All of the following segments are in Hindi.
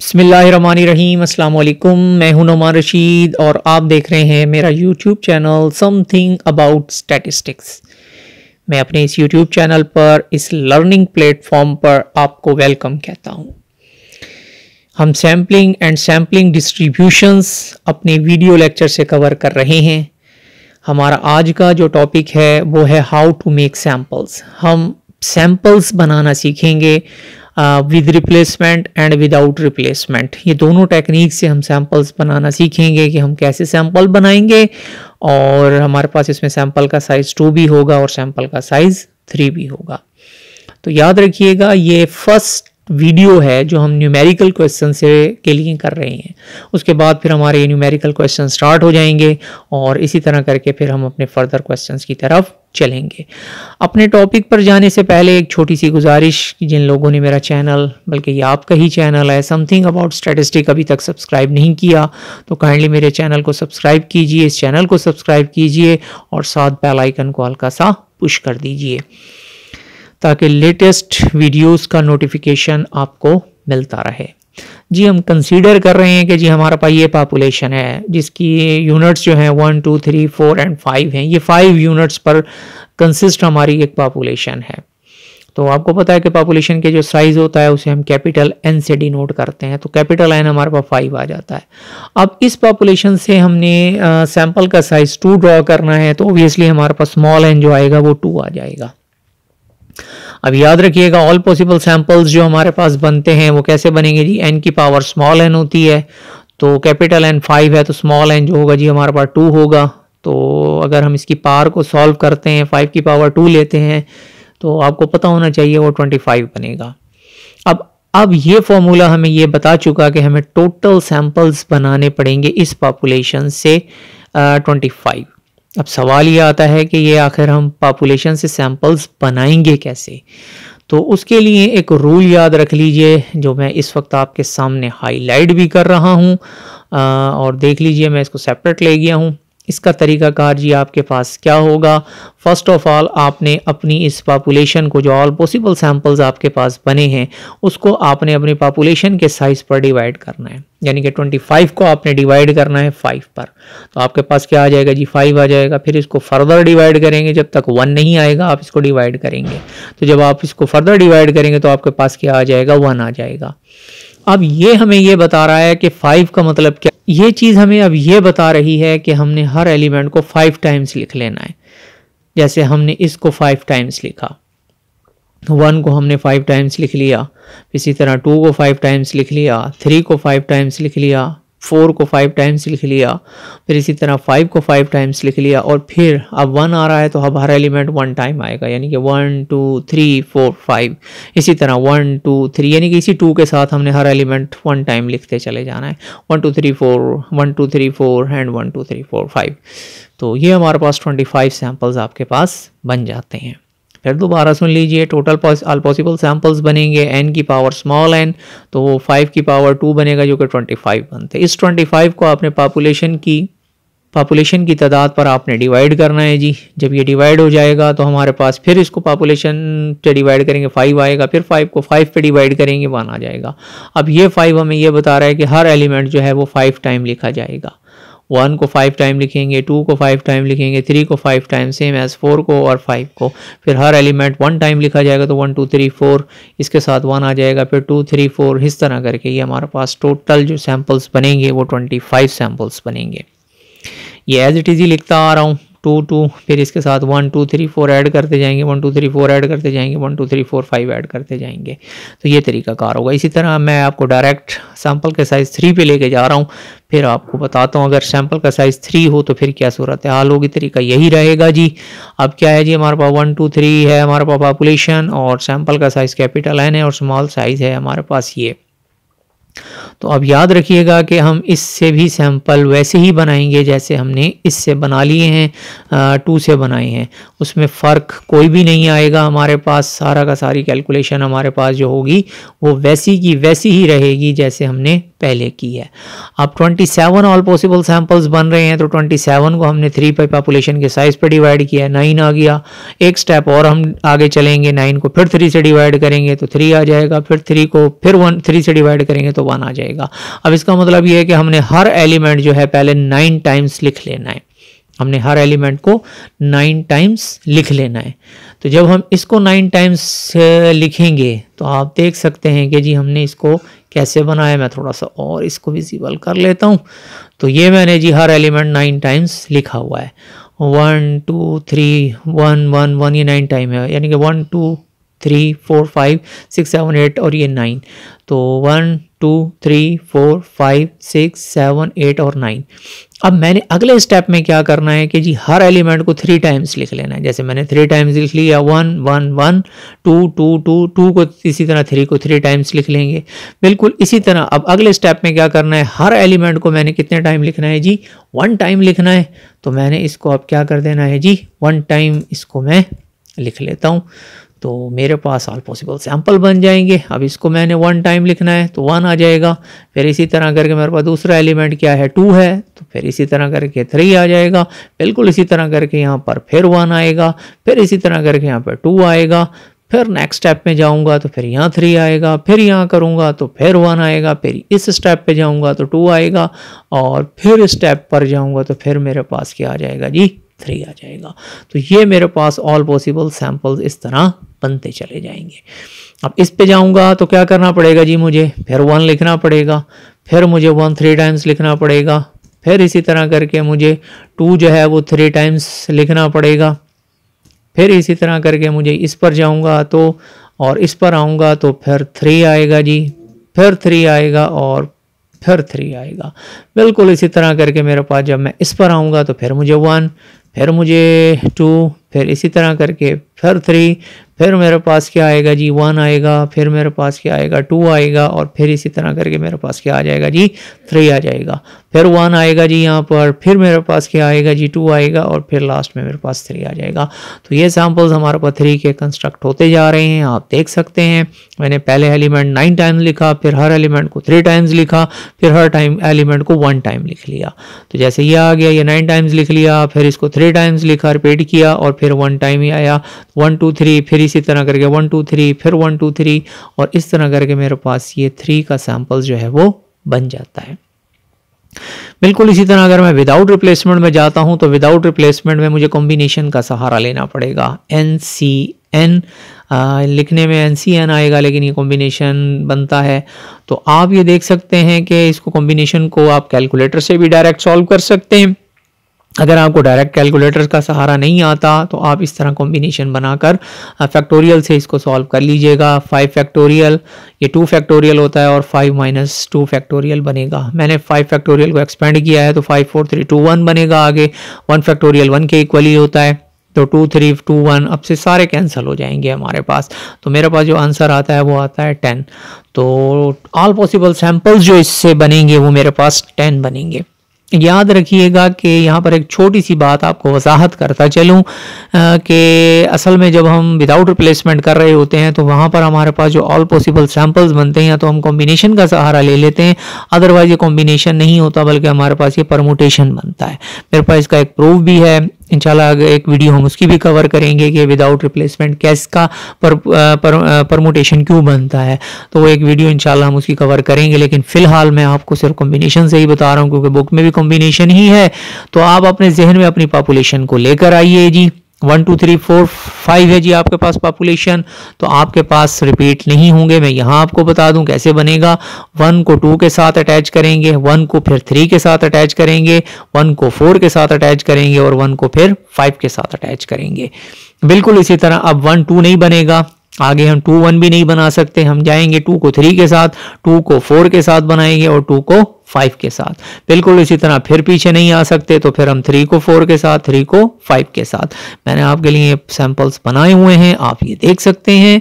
बसमीम अल्लाम मैं हूँ नुमान रशीद और आप देख रहे हैं मेरा YouTube channel something about statistics मैं अपने इस यूट्यूब चैनल पर, इस लर्निंग प्लेटफॉर्म पर आपको वेलकम कहता हूँ। हम सैम्पलिंग एंड सैम्पलिंग डिस्ट्रीब्यूशंस अपने वीडियो लेक्चर से कवर कर रहे हैं। हमारा आज का जो टॉपिक है, वो है हाउ टू मेक सैम्पल्स हम सैम्पल्स बनाना सीखेंगे with replacement and without replacement ये दोनों टेक्निक से हम सैंपल्स बनाना सीखेंगे कि हम कैसे सैंपल बनाएँगे और हमारे पास इसमें सैंपल का साइज़ टू भी होगा और सैंपल का साइज़ थ्री भी होगा। तो याद रखिएगा, ये फ़र्स्ट वीडियो है जो हम न्यूमेरिकल क्वेश्चन से के लिए कर रहे हैं। उसके बाद फिर हमारे न्यूमेरिकल क्वेश्चन स्टार्ट हो जाएँगे और इसी तरह करके फिर हम अपने फर्दर क्वेश्चंस की तरफ़ चलेंगे। अपने टॉपिक पर जाने से पहले एक छोटी सी गुजारिश कि जिन लोगों ने मेरा चैनल बल्कि ये आपका ही चैनल है समथिंग अबाउट स्टैटिस्टिक अभी तक सब्सक्राइब नहीं किया तो काइंडली मेरे चैनल को सब्सक्राइब कीजिए, इस चैनल को सब्सक्राइब कीजिए और साथ बेल आइकन को हल्का सा पुश कर दीजिए। ताकि लेटेस्ट वीडियोस का नोटिफिकेशन आपको मिलता रहे। जी, हम कंसीडर कर रहे हैं कि जी, हमारे पास ये पॉपुलेशन है, जिसकी यूनिट्स जो हैं one two three four and five हैं। ये फाइव यूनिट्स पर कंसिस्ट हमारी एक पॉपुलेशन है। तो आपको पता है कि पॉपुलेशन के जो साइज़ होता है, उसे हम कैपिटल एन से डिनोट करते हैं तो कैपिटल एन हमारे पास फाइव आ जाता है। अब इस पॉपुलेशन से हमने सैंपल का साइज़ टू ड्रॉ करना है तो ओबियसली हमारे पास स्मॉल एन जो आएगा, वो टू आ जाएगा। अब याद रखिएगा ऑल पॉसिबल सैंपल्स जो हमारे पास बनते हैं, वो कैसे बनेंगे जी? एन की पावर स्मॉल एन होती है तो कैपिटल एन फाइव है तो स्मॉल एन जो होगा जी, हमारे पास टू होगा। तो अगर हम इसकी पावर को सॉल्व करते हैं फाइव की पावर टू लेते हैं तो आपको पता होना चाहिए वो ट्वेंटी फाइव बनेगा। अब अब ये फॉर्मूला हमें ये बता चुका कि हमें टोटल सैंपल्स बनाने पड़ेंगे इस पॉपुलेशन से ट्वेंटी फाइव अब सवाल ये आता है कि ये आखिर हम पॉपुलेशन से सैंपल्स बनाएँगे कैसे? तो उसके लिए एक रूल याद रख लीजिए, जो मैं इस वक्त आपके सामने हाईलाइट भी कर रहा हूँ। और देख लीजिए, मैं इसको सेपरेट ले गया हूँ। इसका तरीकाकार जी आपके पास क्या होगा? फ़र्स्ट ऑफ़ ऑल आपने अपनी इस पॉपुलेशन को जो ऑल पॉसिबल सैंपल्स आपके पास बने हैं, उसको आपने अपनी पॉपुलेशन के साइज़ पर डिवाइड करना है। यानी कि 25 को आपने डिवाइड करना है 5 पर। तो आपके पास क्या आ जाएगा जी? 5 आ जाएगा। फिर इसको फर्दर डिवाइड करेंगे। जब तक 1 नहीं आएगा, आप इसको डिवाइड करेंगे। तो जब आप इसको फर्दर डिवाइड करेंगे तो आपके पास क्या आ जाएगा? 1 आ जाएगा। अब ये हमें ये बता रहा है कि फाइव का मतलब क्या? ये चीज़ हमें अब ये बता रही है कि हमने हर एलिमेंट को फाइव टाइम्स लिख लेना है। जैसे हमने इसको फाइव टाइम्स लिखा। वन को हमने फाइव टाइम्स लिख लिया। इसी तरह टू को फाइव टाइम्स लिख लिया। थ्री को फाइव टाइम्स लिख लिया। फोर को फाइव टाइम्स लिख लिया, फिर इसी तरह फाइव को फाइव टाइम्स लिख लिया, और फिर अब वन आ रहा है तो हर एलिमेंट वन टाइम आएगा, यानी कि one two three four five इसी तरह वन टू थ्री यानी कि इसी टू के साथ हमने हर एलिमेंट वन टाइम लिखते चले जाना है। One two three four one two three four and one two three four five तो ये हमारे पास ट्वेंटी फाइव सैम्पल्स आपके पास बन जाते हैं। फिर दोबारा सुन लीजिए। टोटल ऑल पॉसिबल सैंपल्स बनेंगे। एन की पावर स्मॉल एन तो वो फाइव की पावर टू बनेगा, जो कि ट्वेंटी फाइव बनते इस ट्वेंटी फाइव को आपने पॉपुलेशन की पॉपुलेशन की तादाद पर आपने डिवाइड करना है जी। जब ये डिवाइड हो जाएगा तो हमारे पास फिर इसको पॉपुलेशन से डिवाइड करेंगे फाइव आएगा, फिर फाइव को फाइव पे डिवाइड करेंगे वन आ जाएगा। अब ये फाइव हमें ये बता रहा है कि हर एलिमेंट जो है वो फाइव टाइम लिखा जाएगा। वन को फाइव टाइम लिखेंगे टू को फाइव टाइम लिखेंगे थ्री को five time same as four को और फाइव को। फिर हर एलिमेंट वन टाइम लिखा जाएगा तो वन टू थ्री फोर इसके साथ वन आ जाएगा। फिर टू थ्री फोर इस तरह करके ये हमारे पास टोटल जो सैम्पल्स बनेंगे, वो ट्वेंटी फाइव सैम्पल्स बनेंगे। ये एज इट इज़ ही लिखता आ रहा हूँ। टू टू, फिर इसके साथ one, two, three, four add करते जाएँगे, one, two, three, four add करते जाएँगे, one, two, three, four, five add करते जाएँगे। तो ये तरीका कार होगा। इसी तरह मैं आपको डायरेक्ट सैंपल के साइज़ थ्री पे लेके जा रहा हूँ, फिर आपको बताता हूँ, अगर सैंपल का साइज़ थ्री हो तो फिर क्या सूरत हाल होगी, तरीका यही रहेगा जी। अब क्या है जी, हमारे पास वन, टू, थ्री है हमारे पास पॉपुलेशन और सैंपल का साइज़ कैपिटल एन है और स्मॉल साइज़ है हमारे पास ये। तो अब याद रखिएगा कि हम इससे भी सैंपल वैसे ही बनाएँगे जैसे हमने इससे बना लिए हैं टू से बनाए हैं। उसमें फ़र्क कोई भी नहीं आएगा हमारे पास, सारा का सारी कैलकुलेशन हमारे पास जो होगी वो वैसी की वैसी ही रहेगी जैसे हमने पहले की है। अब 27 ऑल पॉसिबल सैंपल्स बन रहे हैं तो 27 को हमने थ्री पे पॉपुलेशन के साइज़ पर डिवाइड किया है नाइन आ गया। एक स्टेप और हम आगे चलेंगे नाइन को फिर थ्री से डिवाइड करेंगे तो थ्री आ जाएगा, फिर थ्री को, फिर वन थ्री से डिवाइड करेंगे तो वन आ जाएगा। अब इसका मतलब ये है कि हमने हर एलिमेंट जो है पहले नाइन टाइम्स लिख लेना है। हमने हर एलिमेंट को नाइन टाइम्स लिख लेना है। तो जब हम इसको नाइन टाइम्स लिखेंगे तो आप देख सकते हैं कि जी हमने इसको कैसे बनाया। मैं थोड़ा सा और इसको विजिबल कर लेता हूँ। तो ये मैंने जी हर एलिमेंट नाइन टाइम्स लिखा हुआ है। One two three one one one ये नाइन टाइम है। यानी कि one two three four five six seven eight और ये नाइन तो one two three four five six seven eight और नाइन अब मैंने अगले स्टेप में क्या करना है कि जी हर एलिमेंट को थ्री टाइम्स लिख लेना है। जैसे मैंने थ्री टाइम्स लिख लिया one one one two two two two को इसी तरह थ्री को थ्री टाइम्स लिख लेंगे। बिल्कुल इसी तरह अब अगले स्टेप में क्या करना है? हर एलिमेंट को मैंने कितने टाइम लिखना है जी? वन टाइम लिखना है। तो मैंने इसको अब क्या कर देना है जी? वन टाइम इसको मैं लिख लेता हूँ। तो मेरे पास ऑल पॉसिबल सैंपल बन जाएँगे। अब इसको मैंने वन टाइम लिखना है तो वन आ जाएगा। फिर इसी तरह करके मेरे पास दूसरा एलिमेंट क्या है टू है तो फिर इसी तरह करके थ्री आ जाएगा। बिल्कुल इसी तरह करके यहाँ पर फिर वन आएगा, फिर इसी तरह करके यहाँ पर टू आएगा। फिर नेक्स्ट स्टेप में जाऊँगा तो फिर यहाँ थ्री आएगा, फिर यहाँ करूँगा तो फिर वन आएगा, फिर इस स्टेप पे जाऊँगा तो टू आएगा, और फिर स्टेप पर जाऊँगा तो फिर मेरे पास क्या आ जाएगा? जी। थ्री आ जाएगा। तो ये मेरे पास ऑल पॉसिबल सैंपल्स इस तरह बनते चले जाएँगे। अब इस पे जाऊँगा तो क्या करना पड़ेगा जी मुझे? फिर वन लिखना पड़ेगा, फिर मुझे वन थ्री टाइम्स लिखना पड़ेगा, फिर इसी तरह करके मुझे टू जो है वो थ्री टाइम्स लिखना पड़ेगा। फिर इसी तरह करके मुझे इस पर जाऊँगा तो और इस पर आऊँगा तो फिर थ्री आएगा जी, फिर थ्री आएगा और फिर थ्री आएगा। बिल्कुल इसी तरह करके मेरे पास जब मैं इस पर आऊँगा तो फिर मुझे वन फिर मुझे टू, फिर इसी तरह करके, फिर थ्री फिर मेरे पास क्या आएगा जी? वन आएगा, फिर मेरे पास क्या आएगा? टू आएगा और फिर इसी तरह करके मेरे पास क्या आ जाएगा जी? थ्री आ जाएगा। फिर वन आएगा जी यहाँ पर, फिर मेरे पास क्या आएगा जी? टू आएगा और फिर लास्ट में मेरे पास थ्री आ जाएगा। तो ये सैम्पल्स हमारे पास थ्री के कंस्ट्रक्ट होते जा रहे हैं। आप देख सकते हैं, मैंने पहले एलिमेंट नाइन टाइम्स लिखा, फिर हर एलिमेंट को थ्री टाइम्स लिखा, फिर हर टाइम एलिमेंट को वन टाइम लिख लिया। तो जैसे ये आ गया, ये नाइन टाइम्स लिख लिया, फिर इसको थ्री टाइम्स लिखा रिपीट किया और फिर वन टाइम ही आया। वन टू थ्री फिर इसी तरह करके वन टू थ्री फिर वन टू थ्री और इस तरह करके मेरे पास ये थ्री का सैंपल जो है वो बन जाता है। बिल्कुल इसी तरह अगर मैं विदाउट रिप्लेसमेंट में जाता हूँ तो विदाउट रिप्लेसमेंट में मुझे कॉम्बिनेशन का सहारा लेना पड़ेगा। एन सी एन लिखने में एन सी एन आएगा, लेकिन ये कॉम्बिनेशन बनता है। तो आप ये देख सकते हैं कि इसको कॉम्बिनेशन को आप कैलकुलेटर से भी डायरेक्ट सॉल्व कर सकते हैं। अगर आपको डायरेक्ट कैलकुलेटर का सहारा नहीं आता तो आप इस तरह कॉम्बिनेशन बनाकर फैक्टोरियल से इसको सॉल्व कर लीजिएगा। फाइव फैक्टोरियल ये टू फैक्टोरियल होता है और फाइव माइनस टू फैक्टोरियल बनेगा। मैंने फाइव फैक्टोरियल को एक्सपेंड किया है तो five four three two one बनेगा आगे। वन फैक्टोरियल वन के इक्वली होता है तो टू थ्री टू वन अब से सारे कैंसिल हो जाएँगे हमारे पास। तो मेरे पास जो आंसर आता है, वो आता है टेन तो ऑल पॉसिबल सैंपल्स जो इससे बनेंगे, वो मेरे पास टेन बनेंगे। याद रखिएगा कि यहाँ पर एक छोटी सी बात आपको वजाहत करता चलूँ कि असल में जब हम विदाउट रिप्लेसमेंट कर रहे होते हैं तो वहाँ पर हमारे पास जो ऑल पॉसिबल सैम्पल्स बनते हैं, या तो हम कॉम्बिनेशन का सहारा ले लेते हैं अदरवाइज़ ये कॉम्बिनेशन नहीं होता, बल्कि हमारे पास ये परमोटेशन बनता है। मेरे पास इसका एक प्रूफ भी है इंशाल्लाह एक वीडियो हम उसकी भी कवर करेंगे कि विदाउट रिप्लेसमेंट कैस का पर, पर, परमोटेशन क्यों बनता है। तो वो एक वीडियो इंशाल्लाह हम उसकी कवर करेंगे लेकिन फ़िलहाल मैं आपको सिर्फ़ कॉम्बिनेशन से ही बता रहा हूँ क्योंकि बुक में भी कॉम्बिनेशन ही है। तो आप अपने जहन में अपनी पॉपुलेशन को लेकर आइए जी। One two three four five है जी आपके पास पॉपुलेशन तो आपके पास रिपीट नहीं होंगे। मैं यहाँ आपको बता दूँ कैसे बनेगा। वन को टू के साथ अटैच करेंगे वन को फिर थ्री के साथ अटैच करेंगे वन को फोर के साथ अटैच करेंगे और वन को फिर फाइव के साथ अटैच करेंगे। बिल्कुल इसी तरह अब वन टू नहीं बनेगा। आगे हम टू वन भी नहीं बना सकते। हम जाएँगे टू को थ्री के साथ टू को फोर के साथ बनाएँगे और टू को फाइव के साथ। बिल्कुल इसी तरह, फिर पीछे नहीं आ सकते तो फिर हम थ्री को फोर के साथ थ्री को फाइव के साथ। मैंने आपके लिए सैंपल्स बनाए हुए हैं, आप ये देख सकते हैं।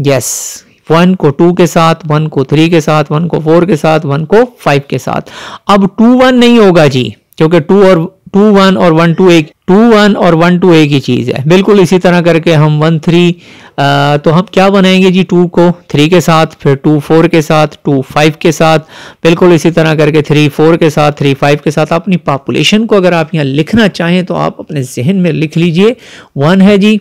यस वन को टू के साथ वन को थ्री के साथ वन को फोर के साथ वन को फाइव के साथ। अब टू वन नहीं होगा जी, क्योंकि टू और टू वन और वन टू एक टू वन और वन टू एक ही चीज़ है। बिल्कुल इसी तरह करके हम वन थ्री तो हम क्या बनाएँगे जी टू को? थ्री के साथ, फिर टू फोर के साथ टू फाइव के साथ, बिल्कुल इसी तरह करके थ्री फोर के साथ थ्री फाइव के साथ। अपनी पॉपुलेशन को अगर आप यहाँ लिखना चाहें तो आप अपने जहन में लिख लीजिए। वन है जी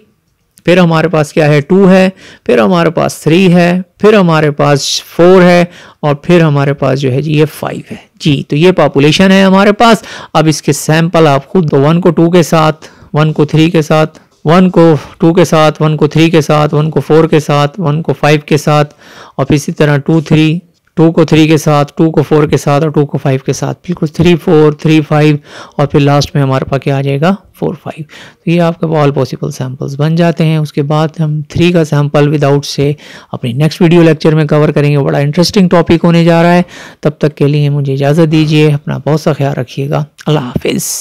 फिर हमारे पास क्या है? टू है, फिर हमारे पास थ्री है, फिर हमारे पास फोर है, और फिर हमारे पास जो है जी, ये फाइव है। जी तो ये पॉपुलेशन है हमारे पास। अब इसके सैंपल आप खुद तो वन को टू के साथ वन को थ्री के साथ वन को टू के साथ वन को थ्री के साथ वन को फोर के साथ वन को फाइव के साथ, और इसी तरह टू थ्री टू को थ्री के साथ टू को फोर के साथ और टू को फाइव के साथ। बिल्कुल थ्री फोर थ्री फाइव और फिर लास्ट में हमारे पास क्या आ जाएगा? फोर फाइव तो ये आपके ऑल पॉसिबल सैम्पल्स बन जाते हैं। उसके बाद हम थ्री का सैंपल विदाउट से अपनी नेक्स्ट वीडियो लेक्चर में कवर करेंगे। बड़ा इंटरेस्टिंग टॉपिक होने जा रहा है। तब तक के लिए मुझे इजाज़त दीजिए। अपना बहुत सा ख्याल रखिएगा। अल्लाह हाफिज़।